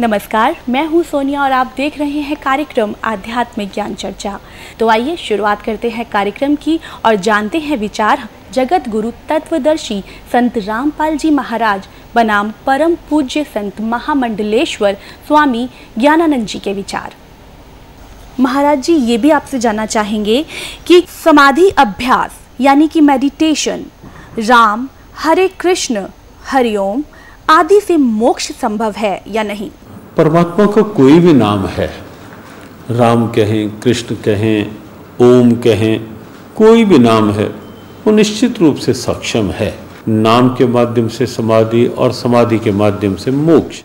नमस्कार, मैं हूँ सोनिया और आप देख रहे हैं कार्यक्रम आध्यात्मिक ज्ञान चर्चा। तो आइए शुरुआत करते हैं कार्यक्रम की और जानते हैं विचार जगत गुरु तत्वदर्शी संत रामपाल जी महाराज, बनाम परम पूज्य संत महामंडलेश्वर स्वामी ज्ञानानंद जी के विचार। महाराज जी, ये भी आपसे जानना चाहेंगे कि समाधि अभ्यास, यानी कि मेडिटेशन राम, हरे कृष्ण हरिओम आदि से मोक्ष संभव है या नहीं? परमात्मा का कोई भी नाम है राम कहें कृष्ण कहें ओम कहें कोई भी नाम है वो निश्चित रूप से सक्षम है। नाम के माध्यम से समाधि और समाधि के माध्यम से मोक्ष।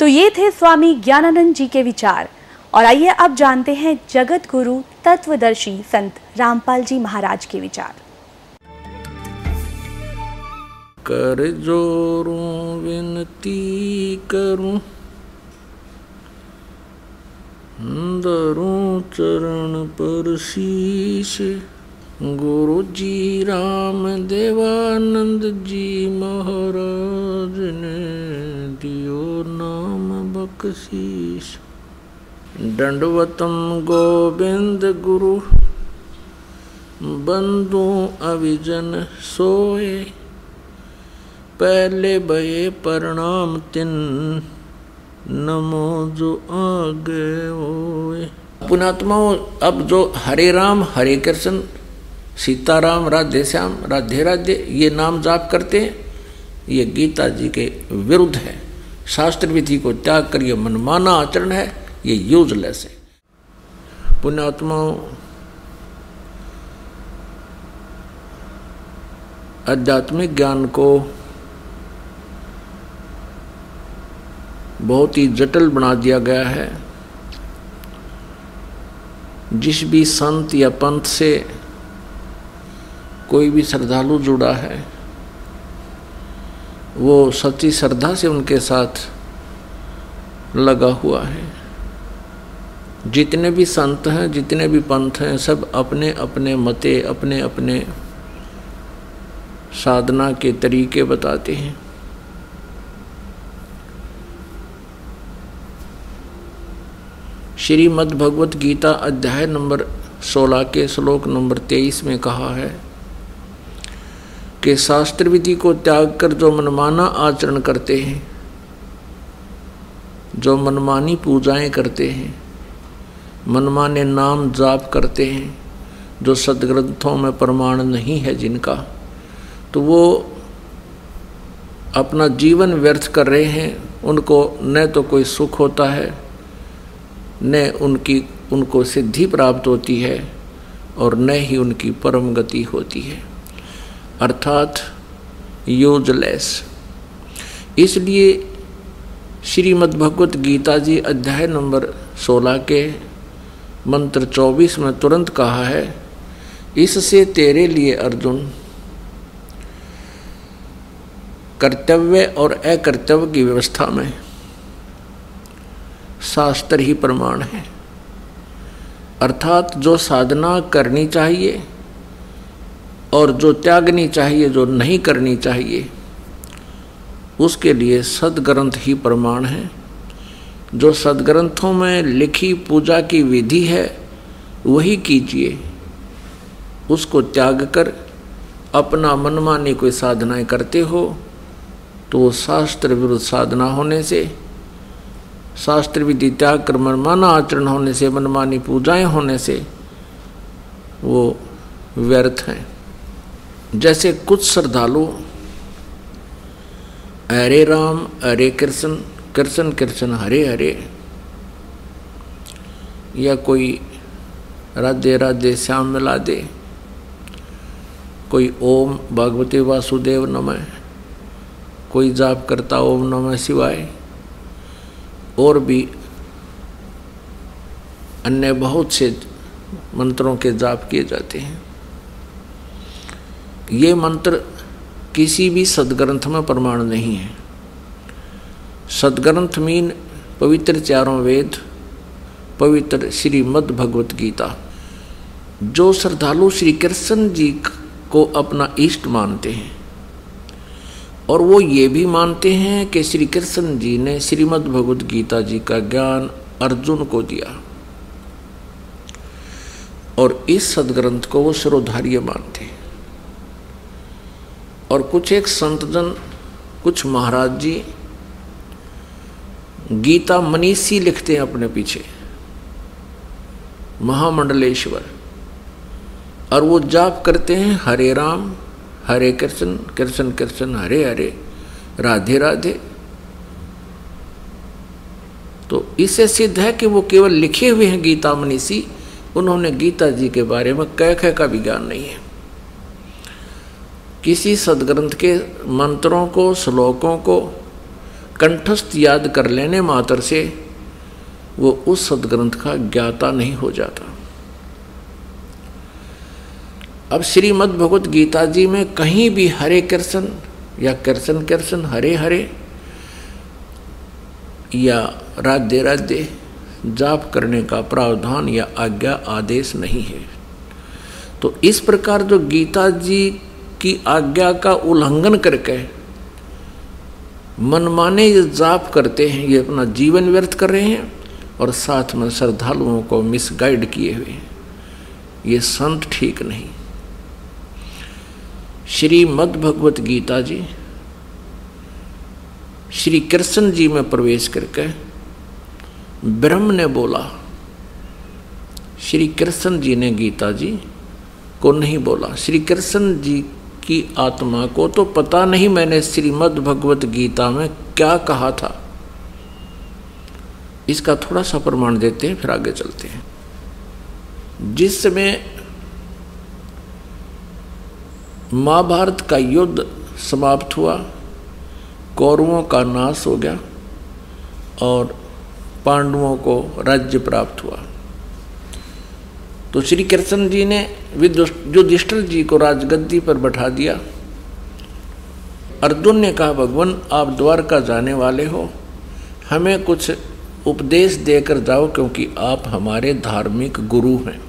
तो ये थे स्वामी ज्ञानानंद जी के विचार। और आइए अब जानते हैं जगत गुरु तत्वदर्शी संत रामपाल जी महाराज के विचार। कर जोरूं विनती करूँ दरूं चरण पर शीश। गुरु जी राम देवानंद जी महाराज ने दियो नाम बख्शीश। दंडवतम गोविंद गुरु, बंधु अविजन सोए। पहले भये प्रणाम तिन नमो जो आगे पुणात्माओं अब जो हरे राम, हरे कृष्ण, सीताराम, राधे श्याम, राधे राधे, ये नाम जाप करते हैं, ये गीता जी के विरुद्ध है। शास्त्र विधि को त्याग कर ये मनमाना आचरण है, ये यूजलेस है। पुण्यात्माओं आध्यात्मिक ज्ञान को बहुत ही जटिल बना दिया गया है। जिस भी संत या पंथ से कोई भी श्रद्धालु जुड़ा है, वो सच्ची श्रद्धा से उनके साथ लगा हुआ है। जितने भी संत हैं, जितने भी पंथ हैं, सब अपने अपने मते अपने अपने साधना के तरीके बताते हैं। श्रीमद् भगवत गीता अध्याय नंबर 16 के श्लोक नंबर 23 में कहा है कि शास्त्र विधि को त्याग कर जो मनमाना आचरण करते हैं, जो मनमानी पूजाएँ करते हैं, मनमाने नाम जाप करते हैं, जो सदग्रंथों में प्रमाण नहीं है जिनका तो वो अपना जीवन व्यर्थ कर रहे हैं, उनको न तो कोई सुख होता है न उनकी, उनको सिद्धि प्राप्त होती है और न ही उनकी परम गति होती है। अर्थात यूजलेस। इसलिए श्रीमद् भगवत गीता जी अध्याय नंबर 16 के मंत्र 24 में तुरंत कहा है, इससे तेरे लिए अर्जुन, कर्तव्य और अकर्तव्य की व्यवस्था में शास्त्र ही प्रमाण है। अर्थात जो साधना करनी चाहिए और जो त्यागनी चाहिए, जो नहीं करनी चाहिए, उसके लिए सदग्रंथ ही प्रमाण है। जो सदग्रंथों में लिखी पूजा की विधि है, वही कीजिए। उसको त्याग कर अपना मनमानी कोई साधनाएँ करते हो तो वो शास्त्र विरुद्ध साधना होने से शास्त्र विधि त्याग कर मनमाना आचरण होने से, मनमानी पूजाएँ होने से वो व्यर्थ हैं। जैसे कुछ श्रद्धालु हरे राम हरे कृष्ण कृष्ण कृष्ण, हरे हरे, या कोई राधे राधे, श्याम मिला दे, कोई ओम भगवती वासुदेव नमः, कोई जाप करता ओम नमः शिवाय और भी अन्य बहुत से मंत्रों के जाप किए जाते हैं। ये मंत्र किसी भी सदग्रंथ में प्रमाण नहीं है। सदग्रंथ मीन पवित्र चारों वेद, पवित्र श्रीमद् भगवत गीता, जो श्रद्धालु श्री कृष्ण जी को अपना इष्ट मानते हैं। और वो ये भी मानते हैं कि श्री कृष्ण जी ने श्रीमद् भगवद गीता जी का ज्ञान अर्जुन को दिया। और इस सदग्रंथ को वो सर्वधार्य मानते हैं। और कुछ एक संतजन, कुछ महाराज जी गीता मनीषी लिखते हैं अपने पीछे, महामंडलेश्वर। और वो जाप करते हैं, हरे राम हरे कृष्ण कृष्ण कृष्ण, हरे हरे, राधे राधे। तो इससे सिद्ध है कि वो केवल लिखे हुए हैं गीता मनीषी उन्होंने गीता जी के बारे में कह कह का भी ज्ञान नहीं है। किसी सदग्रंथ के मंत्रों को, श्लोकों को कंठस्थ याद कर लेने मात्र से वो उस सदग्रंथ का ज्ञाता नहीं हो जाता। अब श्रीमद् भगवत गीता जी में कहीं भी हरे कृष्ण या कृष्ण कृष्ण, हरे हरे या राधे राधे जाप करने का प्रावधान या आज्ञा आदेश नहीं है। तो इस प्रकार जो गीता जी की आज्ञा का उल्लंघन करके मनमाने ये जाप करते हैं, ये अपना जीवन व्यर्थ कर रहे हैं और साथ में श्रद्धालुओं को मिसगाइड किए हुए हैं, ये संत ठीक नहीं। श्री मद भगवत गीता जी, श्री कृष्ण जी में प्रवेश करके ब्रह्म ने बोला, श्री कृष्ण जी ने गीता जी को नहीं बोला। श्री कृष्ण जी की आत्मा को तो पता नहीं मैंने श्रीमद् भगवत गीता में क्या कहा था। इसका थोड़ा सा प्रमाण देते हैं, फिर आगे चलते हैं। जिस समय महाभारत का युद्ध समाप्त हुआ, कौरवों का नाश हो गया और पांडवों को राज्य प्राप्त हुआ। तो श्री कृष्ण जी ने युधिष्ठिर जी को राजगद्दी पर बैठा दिया। अर्जुन ने कहा, भगवान, आप द्वारका जाने वाले हो। हमें कुछ उपदेश देकर जाओ क्योंकि आप हमारे धार्मिक गुरु हैं।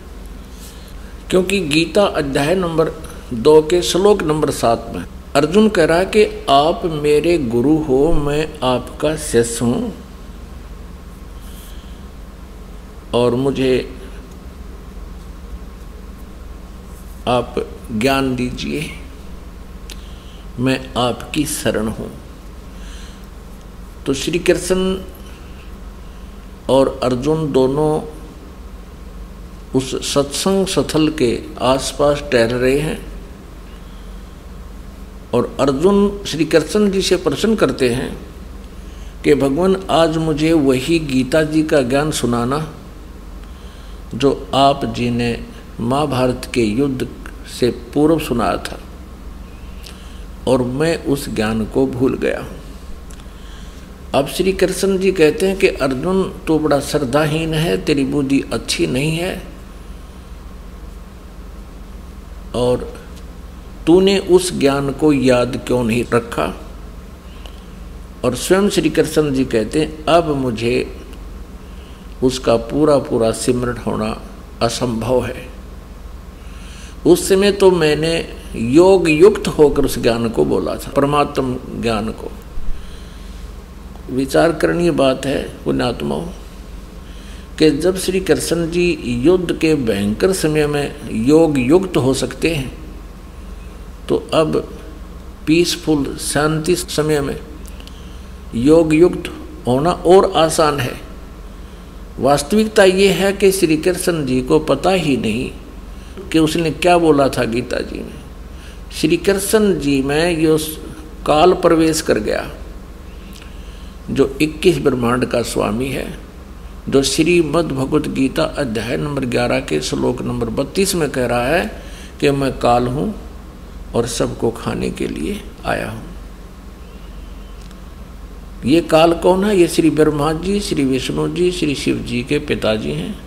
क्योंकि गीता अध्याय नंबर दो के श्लोक नंबर सात में, अर्जुन कह रहा कि आप मेरे गुरु हो, मैं आपका शिष्य हूँ। और मुझे आप ज्ञान दीजिए, मैं आपकी शरण हूँ। तो श्री कृष्ण और अर्जुन दोनों उस सत्संग स्थल के आसपास टहल रहे हैं। और अर्जुन श्री कृष्ण जी से प्रश्न करते हैं कि भगवान, आज मुझे वही गीता जी का ज्ञान सुनाना जो आप जी ने महाभारत के युद्ध से पूर्व सुनाया था और मैं उस ज्ञान को भूल गया अब श्री कृष्ण जी कहते हैं कि अर्जुन तो बड़ा श्रद्धाहीन है, तेरी बुद्धि अच्छी नहीं है और तूने उस ज्ञान को याद क्यों नहीं रखा? और स्वयं श्री कृष्ण जी कहते हैं अब मुझे उसका पूरा पूरा सिमरण होना असंभव है। उस समय तो मैंने योग युक्त होकर उस ज्ञान को बोला था, परमात्म ज्ञान को। विचार करनी बात है पुण्यात्माओं कि जब श्री कृष्ण जी युद्ध के भयंकर समय में योग युक्त हो सकते हैं तो अब पीसफुल शांति समय में योग युक्त होना और आसान है। वास्तविकता ये है कि श्री कृष्ण जी को पता ही नहीं कि उसने क्या बोला था गीता जी में। श्री कृष्ण जी में यो काल प्रवेश कर गया, जो 21 ब्रह्मांड का स्वामी है, जो श्रीमद भगवत गीता अध्याय नंबर 11 के श्लोक नंबर 32 में कह रहा है कि मैं काल हूँ और सबको खाने के लिए आया हूँ। ये काल कौन है? ये श्री ब्रह्मा जी, श्री विष्णु जी, श्री शिव जी के पिताजी हैं।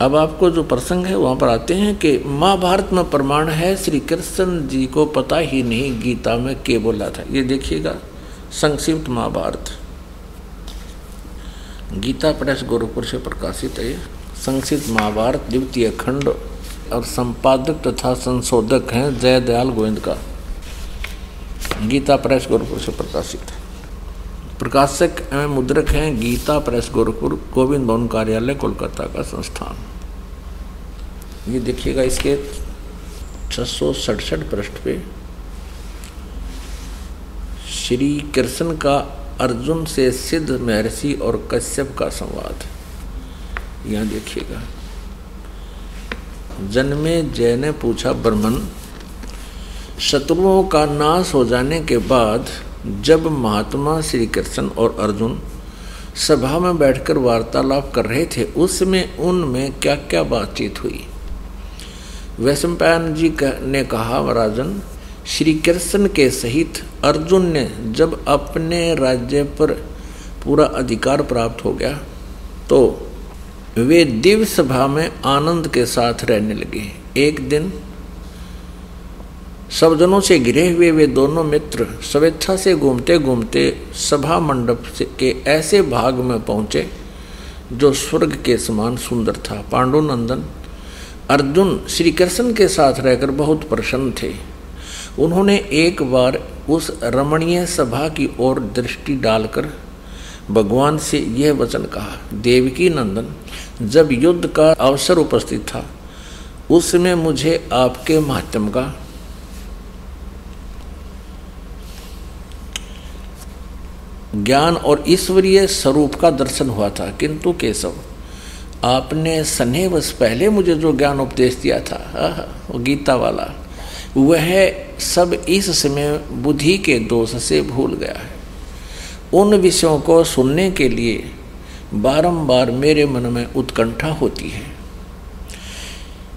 अब आपको जो प्रसंग है, वहाँ पर आते हैं कि महाभारत में प्रमाण है, श्री कृष्ण जी को पता ही नहीं, गीता में के बोला था। ये देखिएगा, संक्षिप्त महाभारत गीता प्रेस गोरखपुर से प्रकाशित है। संक्षिप्त महाभारत द्वितीय खंड और संपादक तथा संशोधक हैं जय दयाल गोविंद का। गीता प्रेस गोरखपुर से प्रकाशित है। प्रकाशक एवं मुद्रक हैं गीता प्रेस गोरखपुर गोविंद भवन कार्यालय, कोलकाता का संस्थान। ये देखिएगा इसके छः सौ सड़सठ पृष्ठ पे। श्री कृष्ण का अर्जुन से सिद्ध महर्षि और कश्यप का संवाद। यहाँ देखिएगा। जन्मे जय ने पूछा ब्रह्मन शत्रुओं का नाश हो जाने के बाद जब महात्मा श्री कृष्ण और अर्जुन सभा में बैठकर वार्तालाप कर रहे थे, उसमें उनमें क्या क्या बातचीत हुई? वैश्वपायन जी ने कहा, राजन श्री कृष्ण के सहित अर्जुन ने जब अपने राज्य पर पूरा अधिकार प्राप्त हो गया तो वे दिव्य सभा में आनंद के साथ रहने लगे। एक दिन सब जनों से घिरे हुए वे दोनों मित्र स्वेच्छा से घूमते घूमते सभा मंडप के ऐसे भाग में पहुँचे जो स्वर्ग के समान सुंदर था। पांडुनंदन, अर्जुन श्री कृष्ण के साथ रहकर बहुत प्रसन्न थे। उन्होंने एक बार उस रमणीय सभा की ओर दृष्टि डालकर भगवान से यह वचन कहा, देवकी नंदन, जब युद्ध का अवसर उपस्थित था उसमें मुझे आपके महात्म का ज्ञान और ईश्वरीय स्वरूप का दर्शन हुआ था। किंतु केशव, आपने स्नेहवश पहले मुझे जो ज्ञान उपदेश दिया था वो गीता वाला, वह सब इस समय बुद्धि के दोष से भूल गया है। उन विषयों को सुनने के लिए बारंबार मेरे मन में उत्कंठा होती है।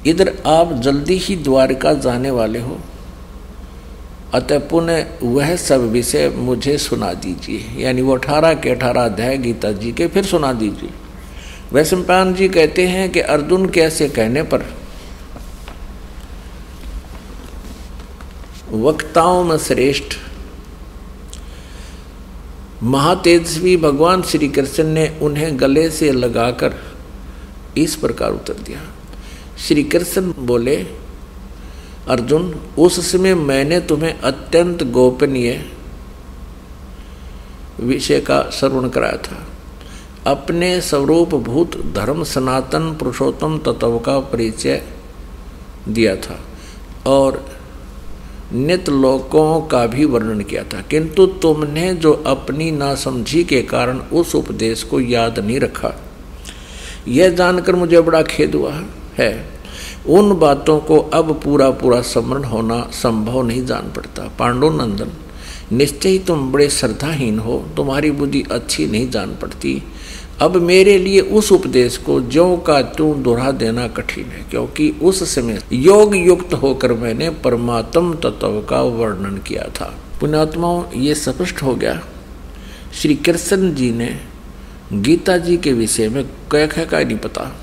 इधर आप जल्दी ही द्वारका जाने वाले हो। अतः पुनः वह सब विषय मुझे सुना दीजिए। यानी वो अठारह के अठारह अध्याय गीता जी के फिर सुना दीजिए। वैश्वपान जी कहते हैं कि अर्जुन के ऐसे कहने पर वक्ताओं में श्रेष्ठ महातेजस्वी भगवान श्री कृष्ण ने उन्हें गले से लगाकर इस प्रकार उत्तर दिया। श्री कृष्ण बोले, अर्जुन, उस समय मैंने तुम्हें अत्यंत गोपनीय विषय का श्रवण कराया था। अपने स्वरूप भूत धर्म सनातन पुरुषोत्तम तत्व का परिचय दिया था और नित लोकों का भी वर्णन किया था। किंतु तुमने जो अपनी नासमझी के कारण उस उपदेश को याद नहीं रखा, यह जानकर मुझे बड़ा खेद हुआ है। उन बातों को अब पूरा पूरा स्मरण होना संभव नहीं जान पड़ता। पांडुनंदन निश्चय ही तुम बड़े श्रद्धाहीन हो, तुम्हारी बुद्धि अच्छी नहीं जान पड़ती। अब मेरे लिए उस उपदेश को ज्यो का त्यों दोहरा देना कठिन है, क्योंकि उस समय योग युक्त होकर मैंने परमात्म तत्व का वर्णन किया था। पुण्यात्माओं, ये स्पष्ट हो गया। श्री कृष्ण जी ने गीता जी के विषय में कह का नहीं पता।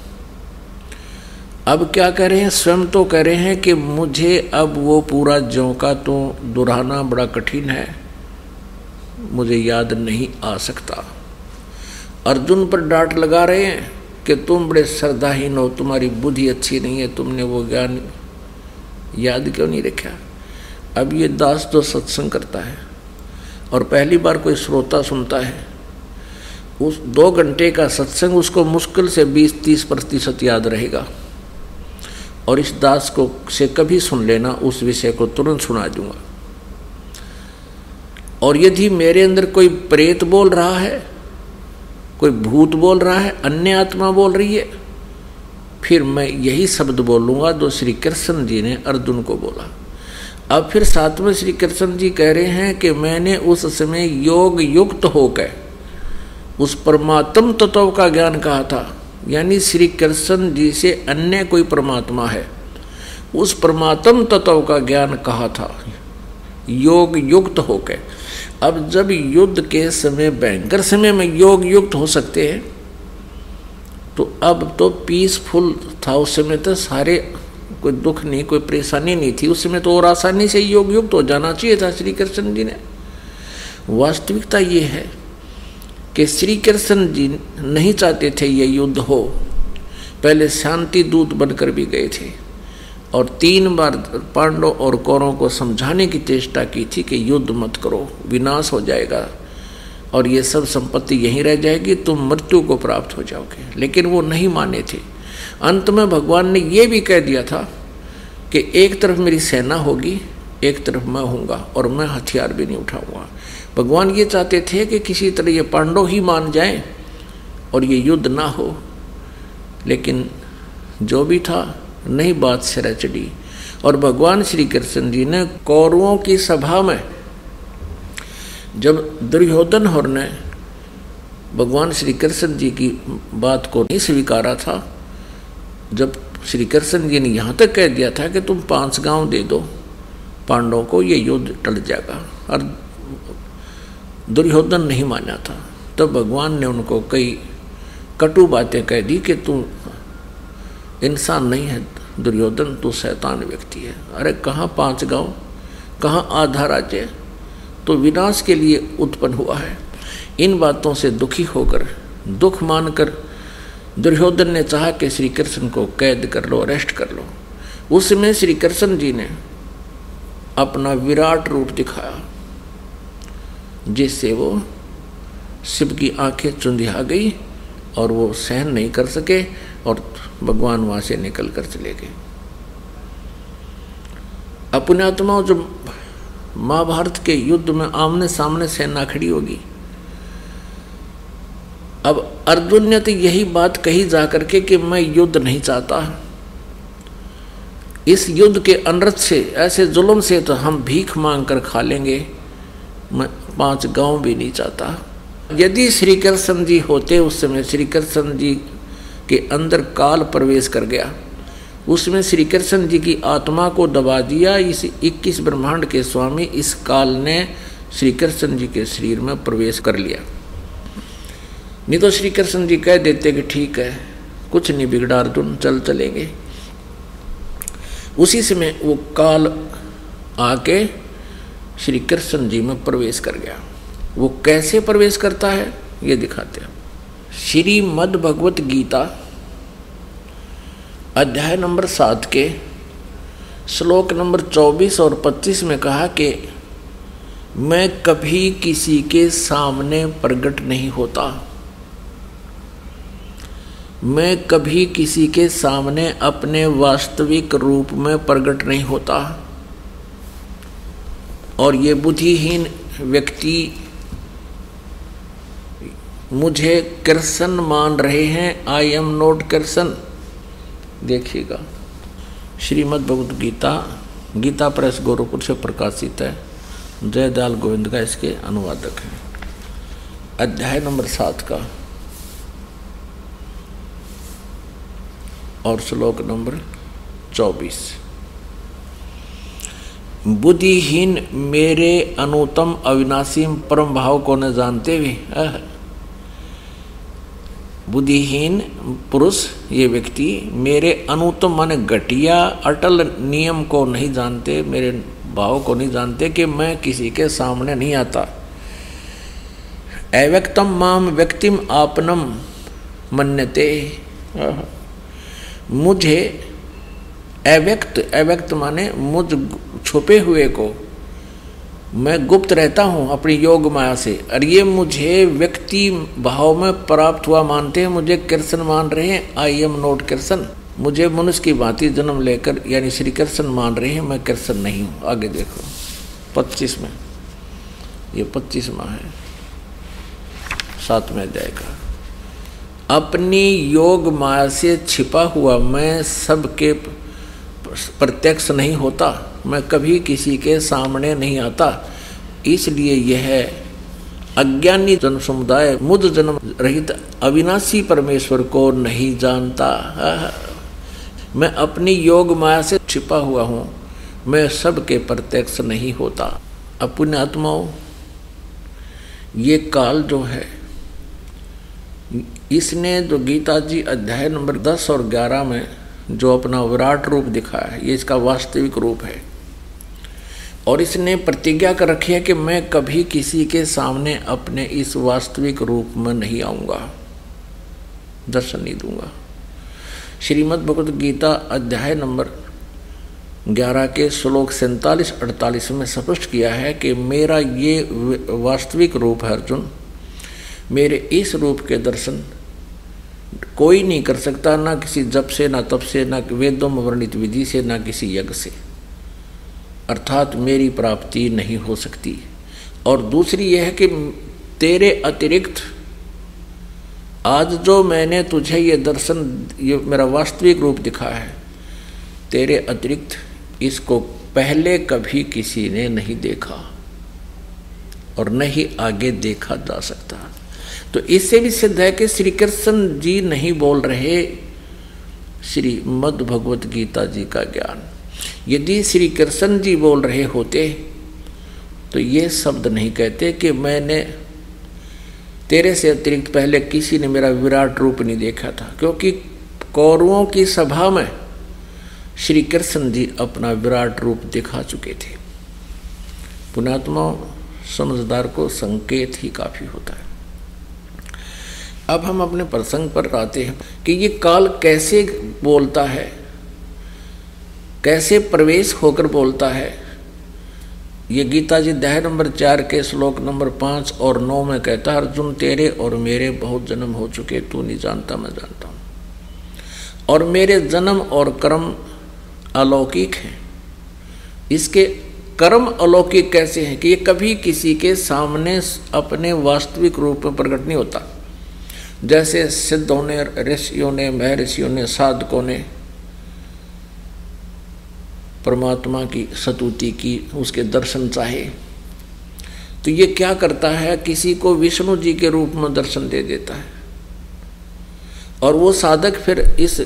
अब क्या कह रहे हैं? स्वयं तो कह रहे हैं कि मुझे अब वो पूरा ज्यों का तो दोहराना बड़ा कठिन है। मुझे याद नहीं आ सकता। अर्जुन पर डांट लगा रहे हैं कि तुम बड़े श्रद्धाहीन हो, तुम्हारी बुद्धि अच्छी नहीं है, तुमने वो ज्ञान याद क्यों नहीं रखा? अब ये दास तो सत्संग करता है और पहली बार कोई श्रोता सुनता है। उस दो घंटे का सत्संग उसको मुश्किल से 20-30 प्रतिशत याद रहेगा। और इस दास को से कभी सुन लेना, उस विषय को तुरंत सुना दूँगा। और यदि मेरे अंदर कोई प्रेत बोल रहा है कोई भूत बोल रहा है, अन्य आत्मा बोल रही है। फिर मैं यही शब्द बोलूँगा जो श्री कृष्ण जी ने अर्जुन को बोला। अब फिर साथ में श्री कृष्ण जी कह रहे हैं कि मैंने उस समय योग युक्त होकर उस परमात्म तत्व का ज्ञान कहा था। यानी श्री कृष्ण जी से अन्य कोई परमात्मा है, उस परमात्म तत्व का ज्ञान कहा था। योग युक्त होकर। अब जब युद्ध के समय, भयंकर समय में योग युक्त हो सकते हैं तो अब तो पीसफुल था उस समय तो सारे, कोई दुख नहीं, कोई परेशानी नहीं थी। उस समय तो और आसानी से योग युक्त हो जाना चाहिए था श्री कृष्ण जी ने। वास्तविकता ये है कि श्री कृष्ण जी नहीं चाहते थे ये युद्ध हो। पहले शांति दूत बनकर भी गए थे। और तीन बार पांडव और कौरों को समझाने की चेष्टा की थी कि युद्ध मत करो, विनाश हो जाएगा और ये सब संपत्ति यहीं रह जाएगी, तुम मृत्यु को प्राप्त हो जाओगे। लेकिन वो नहीं माने थे। अंत में भगवान ने ये भी कह दिया था कि एक तरफ़ मेरी सेना होगी, एक तरफ़ मैं हूँगा और मैं हथियार भी नहीं उठाऊँगा। भगवान ये चाहते थे कि किसी तरह ये पांडव ही मान जाएँ और ये युद्ध ना हो। लेकिन जो भी था नहीं बात सिरा चढ़ी। और भगवान श्री कृष्ण जी ने कौरवों की सभा में जब दुर्योधन और ने भगवान श्री कृष्ण जी की बात को नहीं स्वीकारा था, जब श्री कृष्ण जी ने यहाँ तक कह दिया था कि तुम पाँच गाँव दे दो, पांडवों को ये युद्ध टल जाएगा। और दुर्योधन नहीं माना था। तब भगवान ने उनको कई कटु बातें कह दी कि तू इंसान नहीं है, दुर्योधन तो शैतान व्यक्ति है। अरे कहाँ पाँच गाँव, कहाँ आधा राज्य? तो विनाश के लिए उत्पन्न हुआ है। इन बातों से दुखी होकर, दुख मानकर दुर्योधन ने चाहा कि श्री कृष्ण को कैद कर लो, अरेस्ट कर लो। उसमें श्री कृष्ण जी ने अपना विराट रूप दिखाया, जिससे वो शिव की आँखें चुंधिया गई और वो सहन नहीं कर सके। और भगवान वहाँ से निकल कर चले गए। अपने आत्माओं जो महाभारत के युद्ध में आमने सामने सेना खड़ी होगी, अब अर्जुन ने तो यही बात कही जाकर के कि मैं युद्ध नहीं चाहता। इस युद्ध के अनर्थ से, ऐसे जुल्म से तो हम भीख मांग कर खा लेंगे। मैं पाँच गाँव भी नहीं चाहता। यदि श्री कृष्ण जी होते उस समय श्री कृष्ण जी के अंदर काल प्रवेश कर गया। उसमें श्री कृष्ण जी की आत्मा को दबा दिया। इस 21 ब्रह्मांड के स्वामी इस काल ने श्री कृष्ण जी के शरीर में प्रवेश कर लिया। नहीं तो श्री कृष्ण जी कह देते कि ठीक है, कुछ नहीं बिगड़ा अर्जुन चल चलेंगे। उसी समय वो काल आके श्री कृष्ण जी में प्रवेश कर गया। वो कैसे प्रवेश करता है, ये दिखाते हैं। श्री मद भगवत गीता, अध्याय नंबर सात के श्लोक नंबर चौबीस और पच्चीस में कहा कि मैं कभी किसी के सामने प्रकट नहीं होता। मैं कभी किसी के सामने अपने वास्तविक रूप में प्रकट नहीं होता। और ये बुद्धिहीन व्यक्ति मुझे कृष्ण मान रहे हैं आई एम नोट कृष्ण। देखिएगा, श्रीमद् भगवद गीता गीता प्रेस गोरखपुर से प्रकाशित है। जयदयाल गोविंद का इसके अनुवादक है। अध्याय नंबर सात का। और श्लोक नंबर चौबीस। बुद्धिहीन मेरे अनुतम अविनाशी परम भाव को न जानते हुए बुद्धिहीन पुरुष ये व्यक्ति मेरे अनुतम माने घटिया अटल नियम को नहीं जानते मेरे भाव को नहीं जानते कि मैं किसी के सामने नहीं आता। अव्यक्तम माम व्यक्तिम आपनम मन्यते। मुझे अव्यक्त अव्यक्त माने मुझ छुपे हुए को मैं गुप्त रहता हूँ अपनी योग माया से। और ये मुझे व्यक्ति भाव में प्राप्त हुआ मानते हैं, मुझे कृष्ण मान रहे हैं। I am not Krishna. मुझे मनुष्य की भांति जन्म लेकर यानी श्री कृष्ण मान रहे हैं, मैं कृष्ण नहीं हूँ। आगे देखो। पच्चीस में। ये पच्चीस माह है। सात में जाएगा अपनी योग माया से छिपा हुआ मैं सबके प्रत्यक्ष नहीं होता। मैं कभी किसी के सामने नहीं आता। इसलिए यह अज्ञानी जन समुदाय मुझ जन्म रहित अविनाशी परमेश्वर को नहीं जानता। मैं अपनी योग माया से छिपा हुआ हूँ। मैं सबके प्रत्यक्ष नहीं होता। अपुण्य आत्माओं ये काल जो है, इसने जो गीता जी अध्याय नंबर दस और ग्यारह में जो अपना विराट रूप दिखाया है, ये इसका वास्तविक रूप है। और इसने प्रतिज्ञा कर रखी है कि मैं कभी किसी के सामने अपने इस वास्तविक रूप में नहीं आऊँगा। दर्शन नहीं दूँगा। श्रीमद् भगवद गीता अध्याय नंबर ग्यारह के श्लोक सैतालीस अड़तालीस में स्पष्ट किया है कि मेरा ये वास्तविक रूप है अर्जुन, मेरे इस रूप के दर्शन कोई नहीं कर सकता, ना किसी जप से, ना तप से, ना वेदों में वर्णित विधि से, ना किसी यज्ञ से। अर्थात मेरी प्राप्ति नहीं हो सकती। और दूसरी यह है कि तेरे अतिरिक्त, आज जो मैंने तुझे ये दर्शन, ये मेरा वास्तविक रूप दिखा है, तेरे अतिरिक्त इसको पहले कभी किसी ने नहीं देखा और नहीं आगे देखा जा सकता। तो इससे भी सिद्ध है कि श्री कृष्ण जी नहीं बोल रहे, श्री मद भगवत गीता जी का ज्ञान। यदि श्री कृष्ण जी बोल रहे होते तो ये शब्द नहीं कहते कि मैंने तेरे से अतिरिक्त पहले किसी ने मेरा विराट रूप नहीं देखा था। क्योंकि कौरवों की सभा में श्री कृष्ण जी अपना विराट रूप दिखा चुके थे। पुणात्मा समझदार को संकेत ही काफ़ी होता है। अब हम अपने प्रसंग पर आते हैं कि ये काल कैसे बोलता है कैसे प्रवेश होकर बोलता है? ये गीता जी दह नंबर चार के श्लोक नंबर पाँच और नौ में कहता है, अर्जुन तेरे और मेरे बहुत जन्म हो चुके, तू नहीं जानता, मैं जानता हूँ। और मेरे जन्म और कर्म अलौकिक हैं। इसके कर्म अलौकिक कैसे हैं कि ये कभी किसी के सामने अपने वास्तविक रूप में प्रकट नहीं होता। जैसे सिद्धों ने, ऋषियों ने, महर्षियों ने, साधकों ने परमात्मा की सतुति की, उसके दर्शन चाहे। तो ये क्या करता है, किसी को विष्णु जी के रूप में दर्शन दे देता है। और वो साधक फिर इस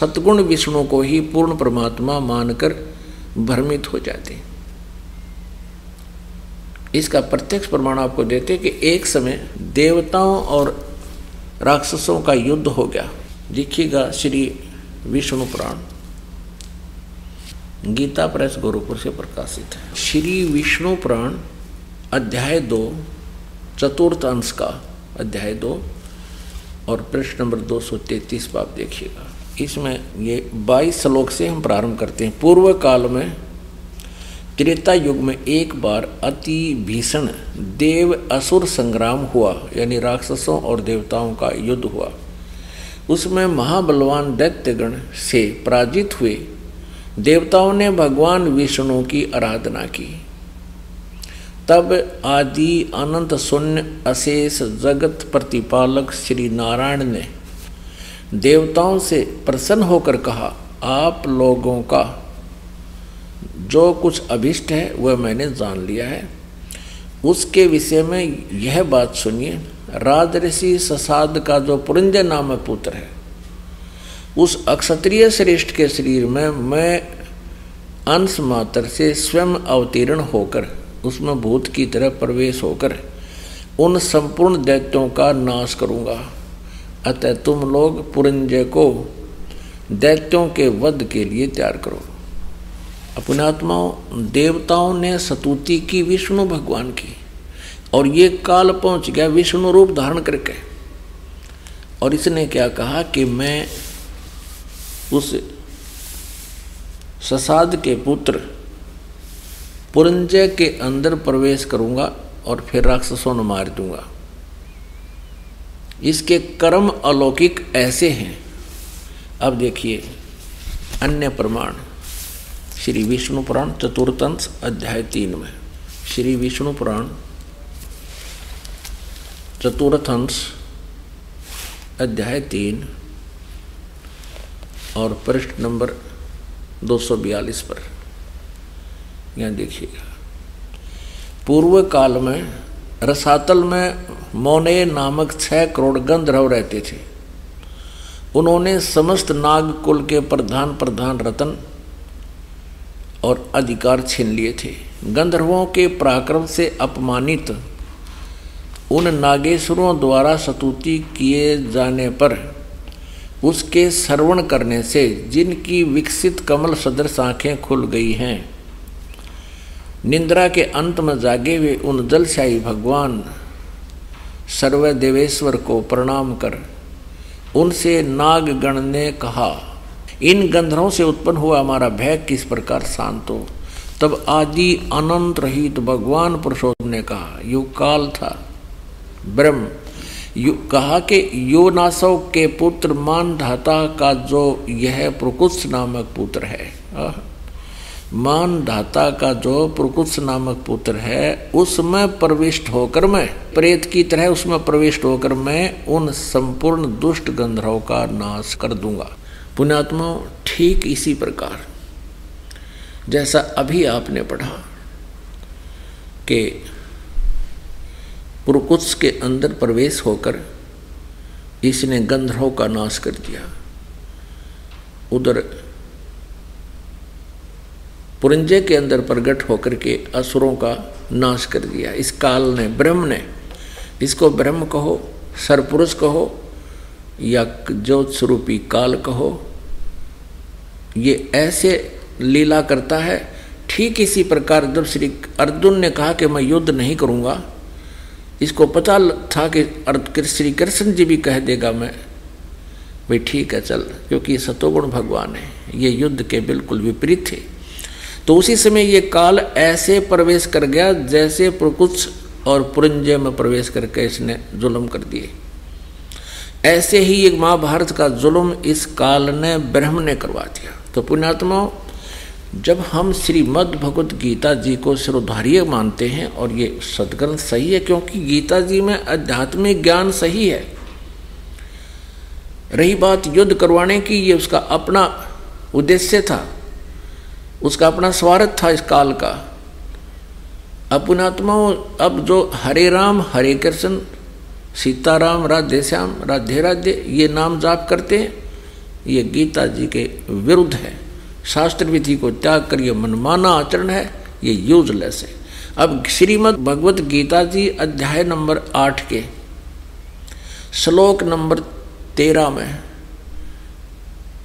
सतगुण विष्णु को ही पूर्ण परमात्मा मानकर भ्रमित हो जाते हैं। इसका प्रत्यक्ष प्रमाण आपको देते कि एक समय देवताओं और राक्षसों का युद्ध हो गया। देखिएगा श्री विष्णु पुराण। गीता प्रेस गोरखपुर से प्रकाशित है। श्री विष्णु पुराण, अध्याय दो, चतुर्थ अंश का अध्याय दो, और प्रश्न नंबर दो सौ तैतीस पर आप देखिएगा। इसमें ये बाईस श्लोक से हम प्रारंभ करते हैं। पूर्व काल में, त्रेता युग में एक बार अति भीषण देव असुर संग्राम हुआ, यानी राक्षसों और देवताओं का युद्ध हुआ। उसमें महाबलवान दैत्यगण से पराजित हुए। देवताओं ने भगवान विष्णु की आराधना की। तब आदि अनंत शून्य अशेष जगत प्रतिपालक श्री नारायण ने देवताओं से प्रसन्न होकर कहा, आप लोगों का जो कुछ अभिष्ट है, वह मैंने जान लिया है। उसके विषय में यह बात सुनिए। राजऋषि ससाद का जो पुरंजय नाम पुत्र है उस अक्षत्रिय श्रेष्ठ के शरीर में मैं अंश मात्र से स्वयं अवतीर्ण होकर, उसमें भूत की तरह प्रवेश होकर, उन संपूर्ण दैत्यों का नाश करूँगा। अतः तुम लोग पुरंजय को दैत्यों के वध के लिए तैयार करो। अपने आत्माओं देवताओं ने सतुति की विष्णु भगवान की, और ये काल पहुँच गया विष्णु रूप धारण करके। और इसने क्या कहा कि मैं उस ससाद के पुत्र पुरंजय के अंदर प्रवेश करूँगा और फिर राक्षसों ने मार दूँगा। इसके कर्म अलौकिक ऐसे हैं। अब देखिए, अन्य प्रमाण, श्री विष्णु पुराण चतुर्थंश अध्याय तीन में, श्री विष्णु पुराण चतुर्थंश अध्याय तीन और पृष्ठ नंबर 242 पर। यहाँ देखिएगा। पूर्व काल में, रसातल में मोने नामक छह करोड़ गंधर्व रहते थे। उन्होंने समस्त नाग कुल के प्रधान प्रधान रतन और अधिकार छीन लिए थे। गंधर्वों के पराक्रम से अपमानित उन नागेश्वरों द्वारा सतुति किए जाने पर उसके श्रवण करने से जिनकी विकसित कमल सदृश आँखें खुल गई हैं, निंद्रा के अंत में जागे हुए उन जलशाही भगवान सर्वदेवेश्वर को प्रणाम कर उनसे नागगण ने कहा, इन गंधर्वों से उत्पन्न हुआ हमारा भय किस प्रकार शांत हो। तब आदि अनंत रहित भगवान पुरुषोत्तम ने कहा युग काल था, ब्रह्म कहा कि योनासव के पुत्र मान धाता का जो यह प्रकुत्स नामक पुत्र है मान धाता का जो प्रकुत्स नामक पुत्र है, उसमें प्रविष्ट होकर मैं, प्रेत की तरह उसमें प्रविष्ट होकर मैं उन संपूर्ण दुष्ट गंधर्व का नाश कर दूँगा। पुण्यात्मा ठीक इसी प्रकार, जैसा अभी आपने पढ़ा कि पुरकुत्स के अंदर प्रवेश होकर इसने गंधर्व का नाश कर दिया। उधर पुरंजे के अंदर प्रकट होकर के असुरों का नाश कर दिया। इस काल ने ब्रह्म ने, इसको ब्रह्म कहो सरपुरुष कहो, या ज्योत स्वरूपी काल कहो, ये ऐसे लीला करता है। ठीक इसी प्रकार जब श्री अर्जुन ने कहा कि मैं युद्ध नहीं करूँगा इसको पता था कि श्री कृष्ण जी भी कह देगा मैं, भाई ठीक है, चल, क्योंकि ये सतोगुण भगवान है, ये युद्ध के बिल्कुल विपरीत थे। तो उसी समय ये काल ऐसे प्रवेश कर गया जैसे प्रकुत्स और पुरंजय में प्रवेश करके इसने जुल्म कर दिए। ऐसे ही एक महाभारत का जुल्म इस काल ने ब्रह्म ने करवा दिया। तो पुण्यात्मा जब हम श्रीमद भगवत गीता जी को सिरोधार्य मानते हैं और ये सदग्रंथ सही है, क्योंकि गीता जी में आध्यात्मिक ज्ञान सही है। रही बात युद्ध करवाने की, ये उसका अपना उद्देश्य था, उसका अपना स्वार्थ था इस काल का। अपनात्माओं अब जो हरे राम, हरे कृष्ण, सीताराम, राधे श्याम, राधे राधे, ये नाम जाप करते हैं, ये गीता जी के विरुद्ध है। शास्त्र विधि को त्याग कर ये मनमाना आचरण है, ये यूजलेस है। अब श्रीमद भगवत गीता जी अध्याय नंबर आठ के श्लोक नंबर तेरह में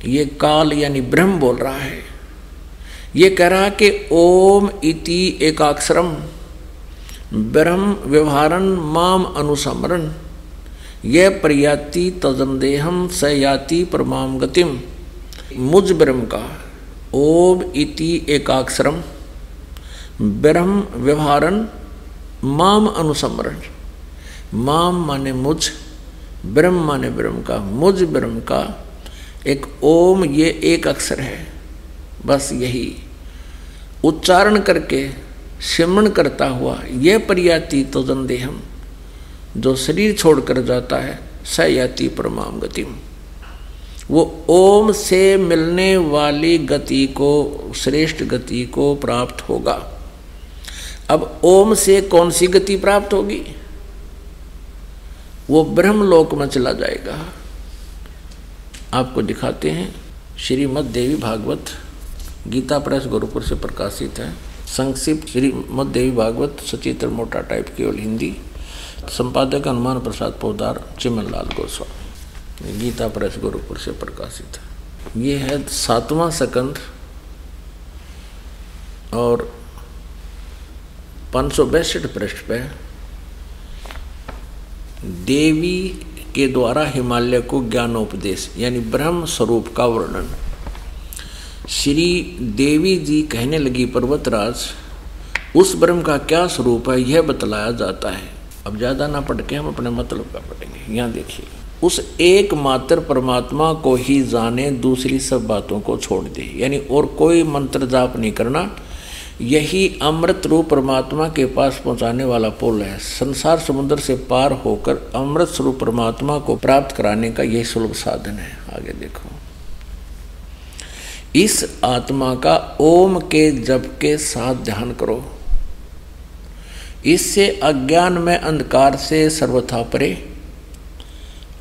ये काल यानी ब्रह्म बोल रहा है। ये कह रहा है कि ओम इति एकाक्षरम, ब्रह्म व्यवहारन माम अनुसमरण ये प्रयाति तजनदेहम स याति परमाम गतिम मुझ ब्रह्म का ओम इति एकाक्षरम, ब्रह्म व्यवहारन, माम अनुसमरण माम माने मुझ, ब्रह्म माने ब्रह्म का, मुझ ब्रह्म का एक ओम, ये एक अक्षर है। बस यही। उच्चारण करके सिमरण करता हुआ यह परियाति तो जंदेहम जो शरीर छोड़कर जाता है सयाति परमाम गतिम वो ओम से मिलने वाली गति को, श्रेष्ठ गति को प्राप्त होगा। अब ओम से कौन सी गति प्राप्त होगी? वो ब्रह्मलोक में चला जाएगा। आपको दिखाते हैं, श्रीमद देवी भागवत, गीता प्रेस गोरखपुर से प्रकाशित है। संक्षिप्त, श्रीमद देवी भागवत, सचित्र मोटा टाइप केवल हिंदी। संपादक हनुमान प्रसाद पोदार चिमन लाल गोस्वामी। गीता प्रेस गोरखपुर से प्रकाशित है। ये है सातवां सकंद और पाँच सौ बैसठ पृष्ठ पे देवी के द्वारा हिमालय को ज्ञानोपदेश, यानी ब्रह्म स्वरूप का वर्णन। श्री देवी जी कहने लगी, पर्वतराज, उस ब्रह्म का क्या स्वरूप है, यह बतलाया जाता है। अब ज़्यादा ना पढ़ के हम अपने मतलब का पढ़ेंगे। यहाँ देखिए। उस एकमात्र परमात्मा को ही जाने दूसरी सब बातों को छोड़ दे। यानी और कोई मंत्र जाप नहीं करना। यही अमृत रूप परमात्मा के पास पहुँचाने वाला पुल है। संसार समुद्र से पार होकर अमृत स्वरूप परमात्मा को प्राप्त कराने का यही सुलभ साधन है। आगे देखो। इस आत्मा का ओम के जप के साथ ध्यान करो। इससे अज्ञान में अंधकार से सर्वथा परे।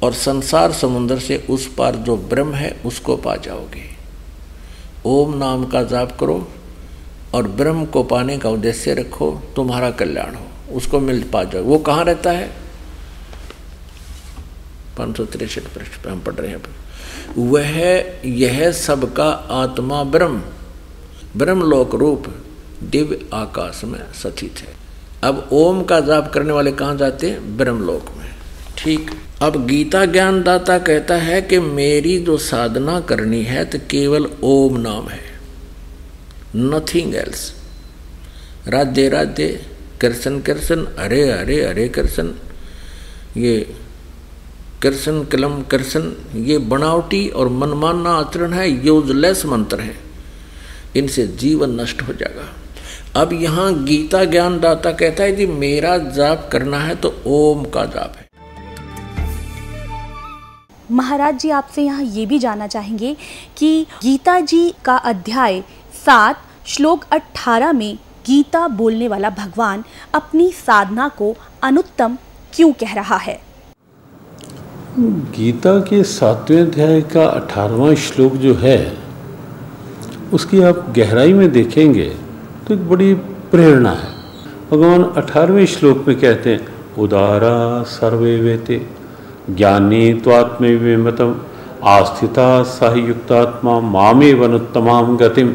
और संसार समुद्र से उस पार जो ब्रह्म है, उसको पा जाओगे। ओम नाम का जाप करो और ब्रह्म को पाने का उद्देश्य रखो, तुम्हारा कल्याण हो, उसको मिल पा जाओ। वो कहाँ रहता है? पाँच सौ तिरसठ पृष्ठ पर हम पढ़ रहे हैं वह, यह सबका आत्मा ब्रह्म। ब्रह्मलोक रूप दिव्य आकाश में स्थित है। अब ओम का जाप करने वाले कहाँ जाते हैं? ब्रह्मलोक में। ठीक। अब गीता ज्ञानदाता कहता है कि मेरी जो साधना करनी है तो केवल ओम नाम है। नथिंग एल्स राधे राधे, कृष्ण कृष्ण हरे हरे हरे कृष्ण, ये कृष्ण कलम कृष्ण, ये बनावटी और मनमाना आचरण है यूजलेस मंत्र है। इनसे जीवन नष्ट हो जाएगा। अब यहाँ गीता ज्ञान दाता कहता है कि मेरा जाप करना है तो ओम का जाप है। महाराज जी आपसे यहाँ ये भी जानना चाहेंगे कि गीता जी का अध्याय सात, श्लोक अट्ठारह में गीता बोलने वाला भगवान अपनी साधना को अनुत्तम क्यों कह रहा है? गीता के सातवें अध्याय का अठारहवा श्लोक जो है, उसकी आप गहराई में देखेंगे तो एक बड़ी प्रेरणा है। भगवान अठारहवें श्लोक में कहते हैं, उदारा सर्वे वेते। ज्ञानी त्वात्मतम आस्थिता युक्तात्मा मामे वनुत्तमाम गतिम।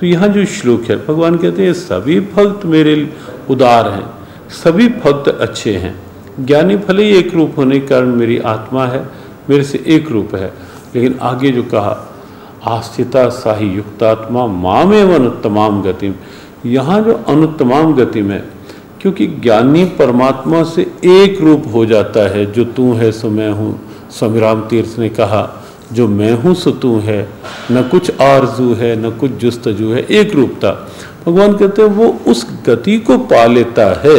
तो यहाँ जो श्लोक है, भगवान कहते हैं, सभी भक्त मेरे उदार हैं, सभी भक्त अच्छे हैं। ज्ञानी भले ही एक रूप होने के कारण मेरी आत्मा है, मेरे से एक रूप है। लेकिन आगे जो कहा, आस्थिता साही युक्तात्मा माम एवं अनुत्तमाम गतिम, यहाँ जो अनुत्तमाम गतिम में क्योंकि ज्ञानी परमात्मा से एक रूप हो जाता है, जो तू है, सो मैं हूँ। स्वामी राम तीर्थ ने कहा, जो मैं हूँ, सो तू है। न कुछ आरज़ू है, न कुछ जुस्तजू है, एक रूपता। भगवान कहते हैं, वो उस गति को पा लेता है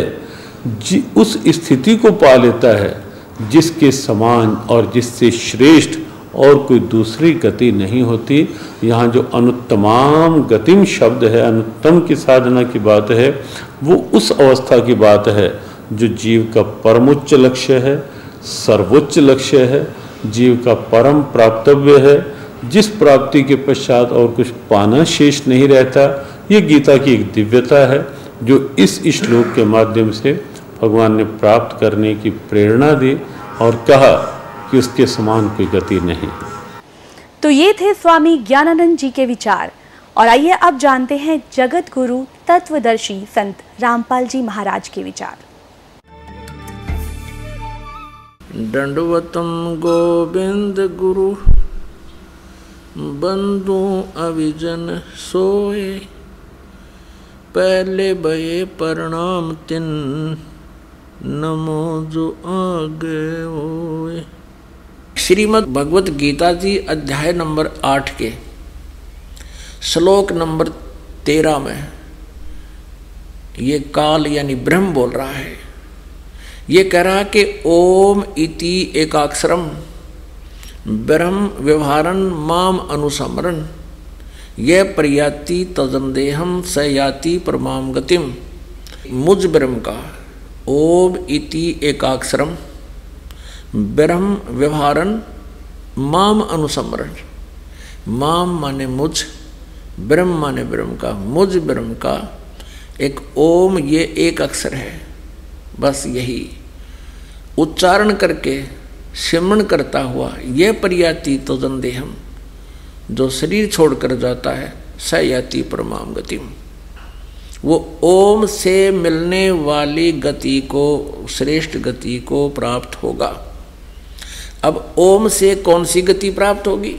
उस स्थिति को पा लेता है, जिसके समान और जिससे श्रेष्ठ और कोई दूसरी गति नहीं होती। यहाँ जो अनुत्तमाम गतिम शब्द है, अनुत्तम की साधना की बात है, वो उस अवस्था की बात है जो जीव का परमोच्च लक्ष्य है, सर्वोच्च लक्ष्य है, जीव का परम प्राप्तव्य है। जिस प्राप्ति के पश्चात और कुछ पाना शेष नहीं रहता, ये गीता की एक दिव्यता है, जो इस श्लोक के माध्यम से भगवान ने प्राप्त करने की प्रेरणा दी और कहा कि उसके समान कोई गति नहीं। तो ये थे स्वामी ज्ञानानंद जी के विचार। और आइए अब जानते हैं जगत गुरु तत्वदर्शी संत रामपाल जी महाराज के विचार। दंडवतम गोविंद गुरु बंधु अविजन सोए पहले भये प्रणाम तिन नमो जो आगे ओए श्रीमद् भगवत गीता जी अध्याय नंबर आठ के श्लोक नंबर तेरह में ये काल यानी ब्रह्म बोल रहा है। ये कह रहा कि ओम इति एकाक्षरम, ब्रह्म व्यवहारन, माम अनुसमरण यह प्रयाति तजंदेहम स याति परमाम गतिम मुझ ब्रह्म का ओम इति एकाक्षरम। ब्रह्म व्यवहारन, माम अनुसमरण। माम माने मुझ, ब्रह्म माने ब्रह्म का, मुझ ब्रह्म का एक ओम, ये एक अक्षर है। बस यही। उच्चारण करके सिमरण करता हुआ यह प्रयाति तो जंदेहम जो शरीर छोड़कर जाता है, सयाति परमाम गति वो ओम से मिलने वाली गति को, श्रेष्ठ गति को प्राप्त होगा। अब ओम से कौन सी गति प्राप्त होगी?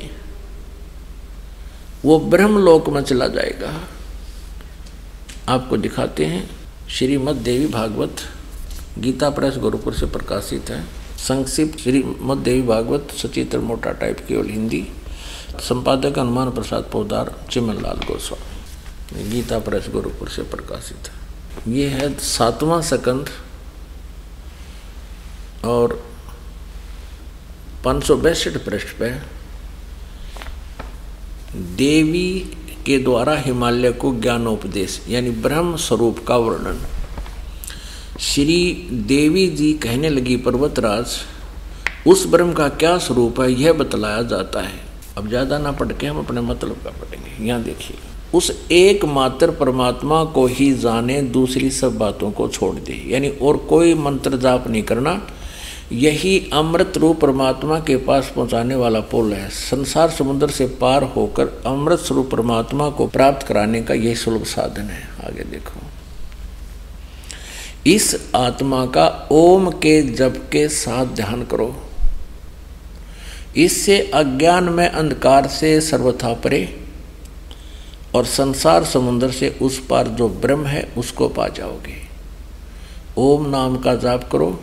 वो ब्रह्मलोक में चला जाएगा। आपको दिखाते हैं, श्रीमद देवी भागवत, गीता प्रेस गुरुपुर से प्रकाशित है। संक्षिप्त, श्रीमद देवी भागवत, सचित्र मोटा टाइप केवल हिंदी। संपादक हनुमान प्रसाद पोदार चिमन लाल गोस्वामी। गीता प्रेस गुरुपुर से प्रकाशित है। ये है सातवां सकंद और पाँच सौ बैसठ पृष्ठ पे देवी के द्वारा हिमालय को ज्ञानोपदेश, यानी ब्रह्म स्वरूप का वर्णन। श्री देवी जी कहने लगी, पर्वतराज, उस ब्रह्म का क्या स्वरूप है, यह बतलाया जाता है। अब ज़्यादा ना पढ़ के हम अपने मतलब का पढ़ेंगे। यहाँ देखिए, उस एकमात्र परमात्मा को ही जाने दूसरी सब बातों को छोड़ दे, यानी और कोई मंत्र जाप नहीं करना यही अमृत रूप परमात्मा के पास पहुँचाने वाला पुल है। संसार समुद्र से पार होकर अमृत स्वरूप परमात्मा को प्राप्त कराने का यही सुलभ साधन है। आगे देखो। इस आत्मा का ओम के जप के साथ ध्यान करो। इससे अज्ञान में अंधकार से सर्वथा परे और संसार समुद्र से उस पार जो ब्रह्म है, उसको पा जाओगे। ओम नाम का जाप करो।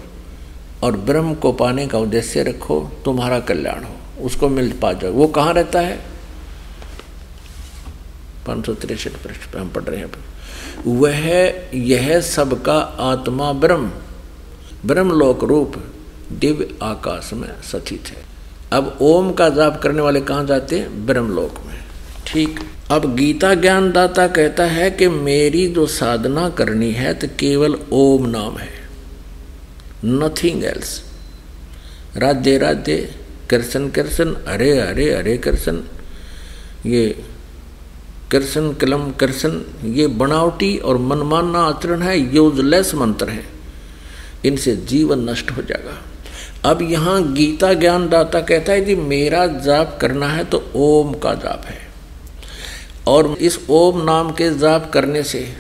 और ब्रह्म को पाने का उद्देश्य रखो, तुम्हारा कल्याण हो। उसको मिल पा जाओ। वो कहाँ रहता है? पाँच सौ तिरसठ पृष्ठ पे हम पढ़ रहे हैं। वह यह सबका आत्मा ब्रह्म। ब्रह्मलोक रूप दिव्य आकाश में सचित है। अब ओम का जाप करने वाले कहाँ जाते हैं? ब्रह्मलोक में। ठीक। अब गीता ज्ञान दाता कहता है कि मेरी जो साधना करनी है तो केवल ओम नाम है। नथिंग एल्स राधे राधे कृष्ण कृष्ण अरे अरे अरे कृष्ण ये कृष्ण कलम कृष्ण ये बनावटी और मनमाना आचरण है यूजलेस मंत्र है। इनसे जीवन नष्ट हो जाएगा। अब यहाँ गीता ज्ञान दाता कहता है कि मेरा जाप करना है तो ओम का जाप है। और इस ओम नाम के जाप करने से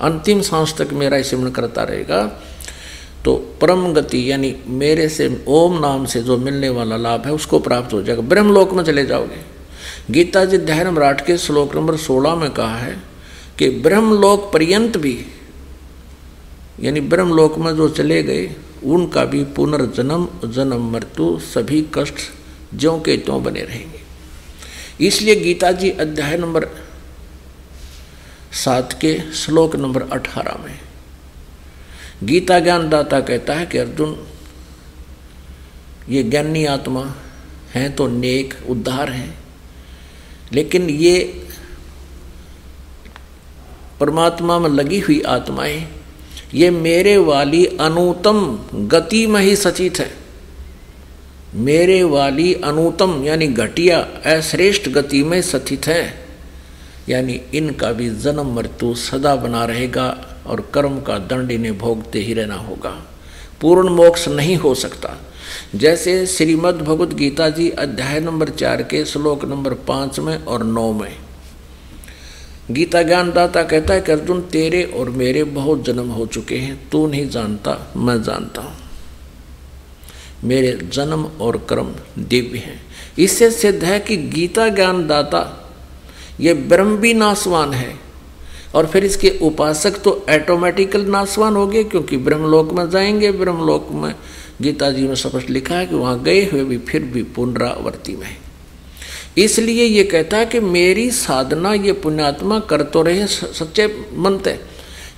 अंतिम सांस तक मेरा सिमरण करता रहेगा। तो परम गति, यानी मेरे से, ओम नाम से जो मिलने वाला लाभ है, उसको प्राप्त हो जाएगा। ब्रह्मलोक में चले जाओगे। गीता जी आठ के श्लोक नंबर सोलह में कहा है कि ब्रह्मलोक पर्यंत भी, यानी ब्रह्मलोक में जो चले गए, उनका भी पुनर्जन्म, जन्म मृत्यु, सभी कष्ट ज्यों के त्यों बने रहेंगे। इसलिए गीता जी अध्याय नंबर सात के श्लोक नंबर अठारह में गीता ज्ञान दाता कहता है कि अर्जुन, ये ज्ञानी आत्मा हैं तो नेक उद्धार हैं, लेकिन ये परमात्मा में लगी हुई आत्माएँ, ये मेरे वाली अनुतम गति में ही सचित है। मेरे वाली अनुतम यानी घटिया अश्रेष्ठ गति में सचित है, यानी इनका भी जन्म मृत्यु सदा बना रहेगा। और कर्म का दंड इन्हें भोगते ही रहना होगा। पूर्ण मोक्ष नहीं हो सकता। जैसे श्रीमद् भगवत गीता जी अध्याय नंबर चार के श्लोक नंबर पाँच में और नौ में। गीता ज्ञानदाता कहता है कि, अर्जुन, तेरे और मेरे बहुत जन्म हो चुके हैं। तू नहीं जानता, मैं जानता हूँ। मेरे जन्म और कर्म दिव्य हैं। इससे सिद्ध है कि गीता ज्ञानदाता, ये ब्रह्म भी नासवान है। और फिर इसके उपासक तो ऐटोमेटिकल नासवान हो गए, क्योंकि ब्रह्मलोक में जाएँगे, ब्रह्मलोक में गीता जी में स्पष्ट लिखा है कि वहाँ गए हुए भी फिर भी पुनरावर्ती में इसलिए ये कहता है कि मेरी साधना ये पुण्यात्मा कर तो रहे सच्चे मनते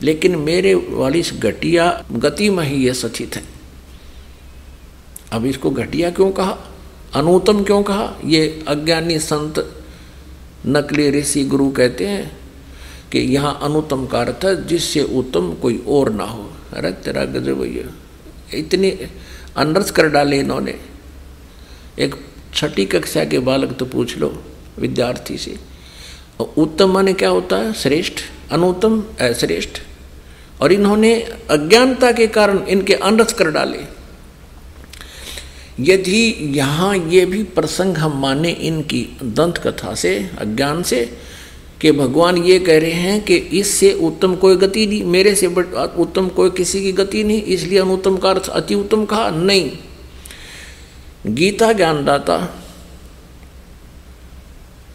लेकिन मेरे वाली घटिया गति में ही ये सचित है। अब इसको घटिया क्यों कहा? अनुतम क्यों कहा? ये अज्ञानी संत नकली ऋषि गुरु कहते हैं कि यहाँ अनुतम का अर्थ है, जिससे उत्तम कोई और ना हो। अरे तेरा गजब भैया इतनी अनर्थ कर डाले इन्होंने। एक छठी कक्षा के बालक तो पूछ लो, विद्यार्थी से। उत्तम माने क्या होता है? श्रेष्ठ। अनुत्तम अश्रेष्ठ और इन्होंने अज्ञानता के कारण इनके अनर्थ कर डाले। यदि यहाँ ये भी प्रसंग हम माने इनकी दंत कथा से, अज्ञान से कि भगवान ये कह रहे हैं कि इससे उत्तम कोई गति नहीं, मेरे से बट उत्तम कोई किसी की गति नहीं, इसलिए अनुत्तम का अर्थ अति उत्तम कहा, नहीं। गीता ज्ञानदाता,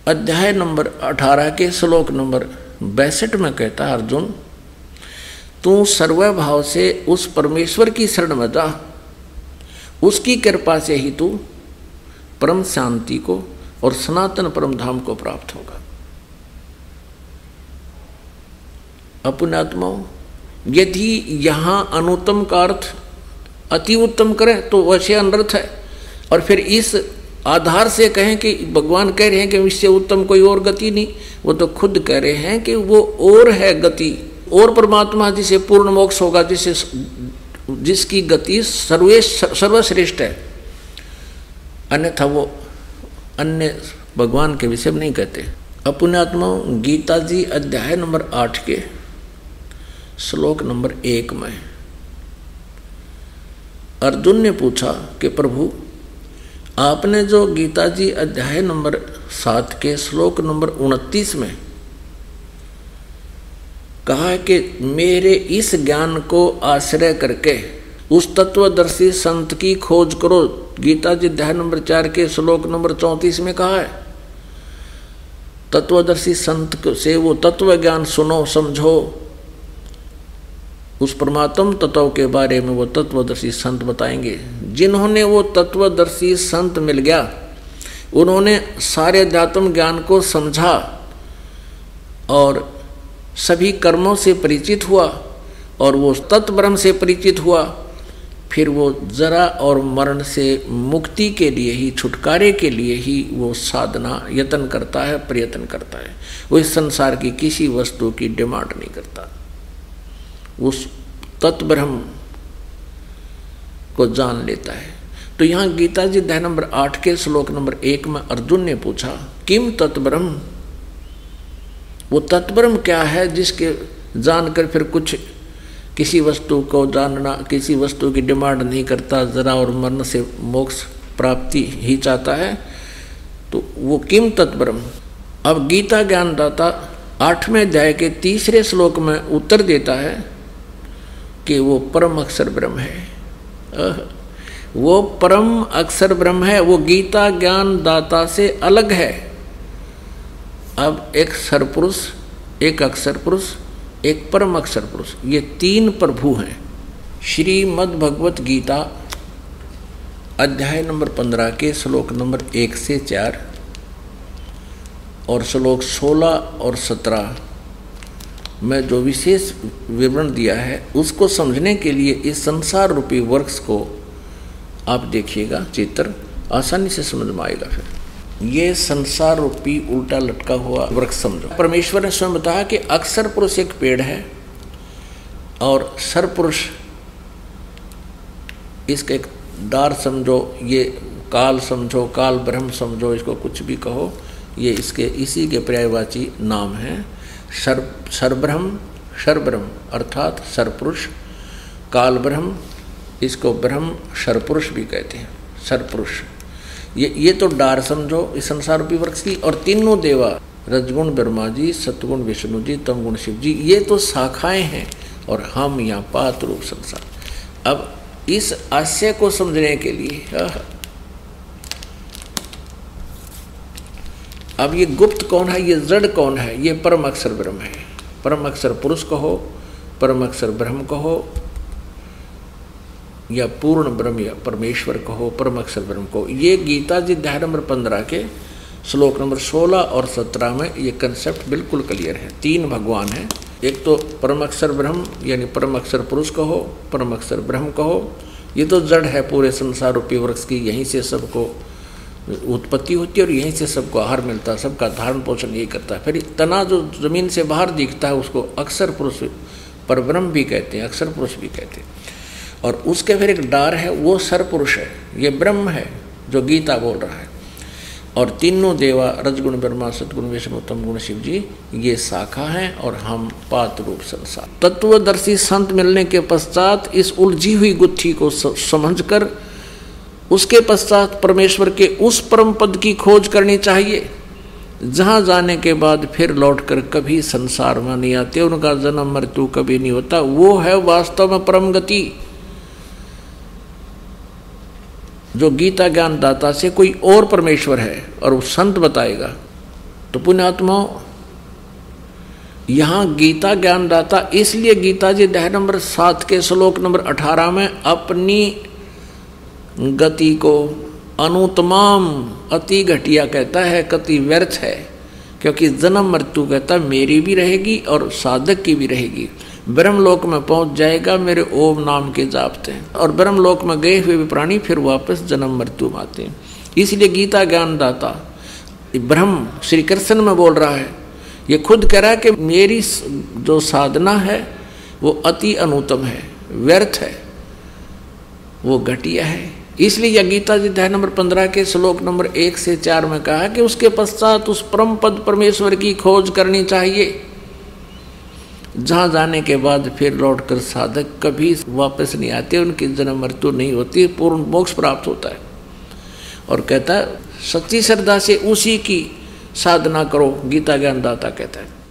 अध्याय नंबर अठारह के श्लोक नंबर बैसठ में कहता अर्जुन, तू सर्वभाव से उस परमेश्वर की शरण में जा। उसकी कृपा से ही तू परम शांति को और सनातन परम धाम को प्राप्त होगा। अपनात्माओं। यदि यहाँ अनुत्तम का अर्थ अति उत्तम करें तो वैसे अनर्थ है। और फिर इस आधार से कहें कि भगवान कह रहे हैं कि इससे उत्तम कोई और गति नहीं, वो तो खुद कह रहे हैं कि वो और है गति। और परमात्मा जिसे पूर्ण मोक्ष होगा, जिसे जिसकी गति सर्वे सर्वश्रेष्ठ है। अन्यथा वो अन्य भगवान के विषय में नहीं कहते। अपने आत्मा गीता जी अध्याय नंबर आठ के श्लोक नंबर एक में। अर्जुन ने पूछा कि प्रभु, आपने जो गीता जी अध्याय नंबर सात के श्लोक नंबर उनतीस में कहा है कि मेरे इस ज्ञान को आश्रय करके उस तत्वदर्शी संत की खोज करो, गीता जी अध्याय नंबर चार के श्लोक नंबर चौंतीस में कहा है। तत्वदर्शी संत से वो तत्व ज्ञान सुनो, समझो उस परमात्म तत्व के बारे में वो तत्वदर्शी संत बताएँगे। जिन्होंने वो तत्वदर्शी संत मिल गया, उन्होंने सारे अध्यात्म ज्ञान को समझा और सभी कर्मों से परिचित हुआ और वो तत्ब्रह्म से परिचित हुआ, फिर वो जरा और मरण से मुक्ति के लिए ही, छुटकारे के लिए ही वो साधना, यत्न करता है, प्रयत्न करता है। वो इस संसार की किसी वस्तु की डिमांड नहीं करता। उस तत्ब्रह्म को जान लेता है। तो यहाँ गीता जी अध्याय नंबर आठ के श्लोक नंबर एक में अर्जुन ने पूछा, किम तत्ब्रह्म? वो तत्ब्रह्म क्या है जिसके जानकर फिर कुछ किसी वस्तु को जानना, किसी वस्तु की डिमांड नहीं करता, जरा और मरण से मोक्ष प्राप्ति ही चाहता है? तो वो किम तत्ब्रह्म? अब गीता ज्ञानदाता आठवें अध्याय के तीसरे श्लोक में उत्तर देता है कि वो परम अक्षर ब्रह्म है। वो परम अक्षर ब्रह्म है, वो गीता ज्ञान दाता से अलग है। अब एक सरपुरुष एक अक्षर पुरुष, एक परम अक्षर पुरुष, ये तीन प्रभु हैं। श्रीमद् भगवत गीता, अध्याय नंबर पंद्रह के श्लोक नंबर एक से चार और श्लोक सोलह और सत्रह। में जो विशेष विवरण दिया है, उसको समझने के लिए इस संसार रूपी वर्क्स को आप देखिएगा, चित्र, आसानी से समझ में आएगा फिर। ये संसार रूपी उल्टा लटका हुआ वृक्ष समझो। परमेश्वर ने स्वयं बताया कि अक्सर पुरुष एक पेड़ है और सर पुरुष इसका एक दार समझो, ये काल समझो, काल ब्रह्म समझो, इसको कुछ भी कहो, ये इसके इसी के पर्यायवाची नाम है। सर सरब्रह्म सरब्रह्म अर्थात सरपुरुष काल ब्रह्म इसको ब्रह्म सरपुरुष भी कहते हैं सरपुरुष ये ये तो डार समझो, इस संसार की, और तीनों देवा, रजगुण ब्रह्मा जी, सतगुण विष्णु जी, तमगुण शिव जी, ये तो शाखाएँ हैं, और हम यहाँ पात रूप संसार। अब इस आशय को समझने के लिए अब ये गुप्त कौन है? ये जड़ कौन है? ये परम अक्षर ब्रह्म है। परम अक्षर पुरुष कहो, परम अक्षर ब्रह्म कहो, या पूर्ण ब्रह्म या परमेश्वर कहो, परम अक्षर ब्रह्म कहो। ये गीता जी अध्याय नंबर पंद्रह के श्लोक नंबर सोलह और सत्रह में ये कंसेप्ट बिल्कुल क्लियर है। तीन भगवान हैं। एक तो परम अक्षर ब्रह्म, यानी परम अक्षर पुरुष कहो, परम अक्षर ब्रह्म कहो। ये तो जड़ है पूरे संसार रूपी वृक्ष की, यहीं से सबको उत्पत्ति होती है और यहीं से सबको आहार मिलता है, सबका धारण पोषण यही करता है। फिर तना जो ज़मीन से बाहर दिखता है, उसको अक्सर पुरुष पर ब्रह्म भी कहते हैं, अक्सर पुरुष भी कहते हैं। और उसके फिर एक डार है, वो सर पुरुष है, ये ब्रह्म है, जो गीता बोल रहा है। और तीनों देवा, रजगुण, ब्रह्मा सतगुण विष्णु, उत्तम गुण, शिव जी, ये शाखा हैं और हम पात रूप संसार। तत्वदर्शी संत मिलने के पश्चात इस उलझी हुई गुत्थी को समझकर उसके पश्चात परमेश्वर के उस परम पद की खोज करनी चाहिए। जहाँ जाने के बाद फिर लौटकर कभी संसार में नहीं आते, उनका जन्म मृत्यु कभी नहीं होता। वो है वास्तव में परम गति। जो गीता ज्ञान दाता से कोई और परमेश्वर है और वो संत बताएगा तो पुण्यात्मा, यहाँ गीता ज्ञान दाता इसलिए गीता जी दह नंबर सात के श्लोक नंबर अठारह में, अपनी गति को अनुतमाम अति घटिया कहता है, कति व्यर्थ है, क्योंकि जन्म मृत्यु कहता मेरी भी रहेगी और साधक की भी रहेगी। ब्रह्मलोक में पहुँच जाएगा, मेरे ओम नाम के जापते और ब्रह्मलोक में गए हुए भी प्राणी फिर वापस जन्म मृत्यु में आते हैं। इसलिए गीता ज्ञान दाता ब्रह्म श्री कृष्ण में बोल रहा है, ये खुद कह रहा है कि मेरी जो साधना है, वो अति अनुतम है, व्यर्थ है, वो घटिया है। इसलिए गीता जी अध्याय नंबर पंद्रह के श्लोक नंबर एक से चार में कहा कि उसके पश्चात उस परम पद परमेश्वर की खोज करनी चाहिए। जहाँ जाने के बाद फिर लौटकर साधक कभी वापस नहीं आते, उनकी जन्म मृत्यु नहीं होती, पूर्ण मोक्ष प्राप्त होता है। और कहता है, सच्ची श्रद्धा से उसी की साधना करो, गीता ज्ञानदाता कहता है।